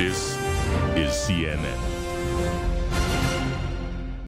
This is CNN.